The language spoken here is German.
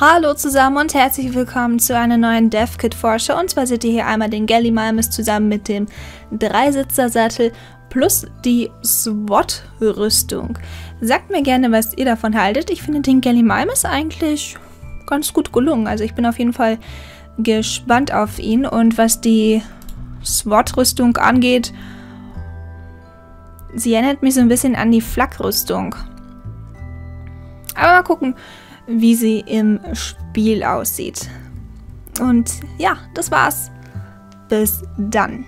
Hallo zusammen und herzlich willkommen zu einer neuen DevKit-Vorschau. Und zwar seht ihr hier einmal den Gallimalmis zusammen mit dem Dreisitzer-Sattel plus die SWAT-Rüstung. Sagt mir gerne, was ihr davon haltet. Ich finde den Gallimalmis eigentlich ganz gut gelungen. Also ich bin auf jeden Fall gespannt auf ihn. Und was die SWAT-Rüstung angeht, sie erinnert mich so ein bisschen an die Flak-Rüstung. Aber mal gucken, wie sie im Spiel aussieht. Und ja, das war's. Bis dann.